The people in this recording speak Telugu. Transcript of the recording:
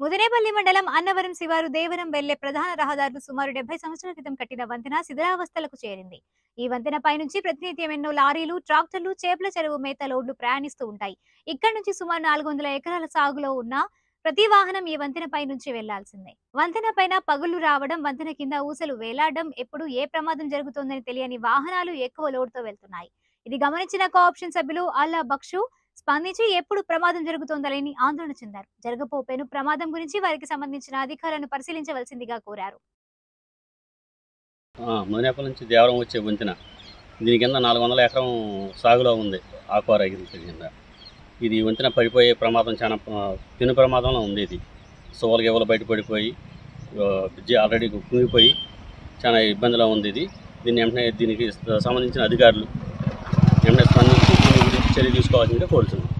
ముదినేపల్లి మండలం అన్నవరం శివారు దేవరం వెళ్ళే ప్రధాన రహదారులు సుమారు డెబ్బై సంవత్సరాల క్రితం కట్టిన వంతెన శిథిలావస్థలకు చేరింది. ఈ వంతెన పైనుంచి ప్రతినిత్యం ఎన్నో లారీలు ట్రాక్టర్లు చేపల చెరువు మేత లోడ్లు ప్రయాణిస్తూ ఉంటాయి. ఇక్కడ నుంచి సుమారు నాలుగు వందల ఎకరాల సాగులో ఉన్న ప్రతి వాహనం ఈ వంతెన పై నుంచి వెళ్ళాల్సిందే. వంతెన పైన పగులు రావడం వంతెన కింద ఊసలు వేలాడడం ఎప్పుడు ఏ ప్రమాదం జరుగుతోందని తెలియని వాహనాలు ఎక్కువ లోడ్తో వెళ్తున్నాయి. ఇది గమనించిన కోఆప్షన్ సభ్యులు అల్లా బక్షు స్పందించి ఎప్పుడు ప్రమాదం జరుగుతోందని ఆందోళన చెందారు. జరగపోపేను ప్రమాదం గురించి వారికి సంబంధించిన అధికారులను పరిశీలించవలసిందిగా కోరారు. మోనేపల్ నుంచి దేవరం వచ్చే వంతెన దీని కింద నాలుగు వందల ఎకరం సాగులో ఉంది. ఆకువార అగ్రికల్చర్ కింద ఇది వంతెన పడిపోయే ప్రమాదం చాలా తిను పెను ప్రమాదంలో ఉంది ఇది. సోల గెవలు బయట పడిపోయి బ్రిడ్జి ఆల్రెడీ కుంగిపోయి చాలా ఇబ్బందిలో ఉంది ఇది. దీన్ని వెంటనే దీనికి సంబంధించిన అధికారులు వెంటనే స్పందించి చర్య తీసుకోవాల్సిందిగా కోరుతున్నాను